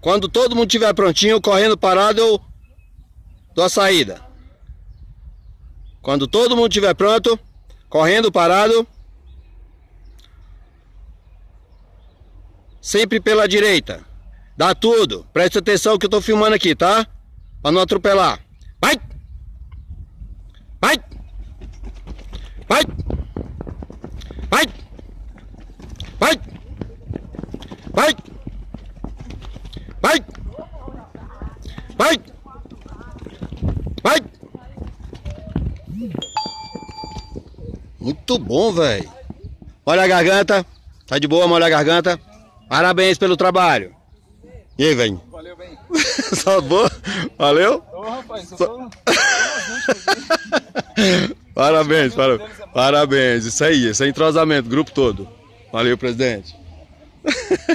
Quando todo mundo estiver prontinho, correndo parado, eu dou a saída. Quando todo mundo estiver pronto, correndo parado, sempre pela direita. Dá tudo. Presta atenção que eu tô filmando aqui, tá? Pra não atropelar. Vai! Vai! Vai! Vai! Vai! Vai! Vai! Vai! Muito bom, velho. Olha a garganta. Tá de boa, molha a garganta. Parabéns pelo trabalho. E aí, velho? Valeu, bem. Só boa? Valeu? Ô, rapaz, tô... Parabéns, parabéns. Parabéns. Isso aí, esse é entrosamento, grupo todo. Valeu, presidente.